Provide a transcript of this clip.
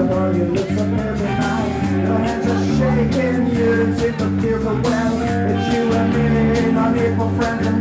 up while you look so every night. Your hands are shaking, you don't seem to feel so well. It's you and me, not equal friends.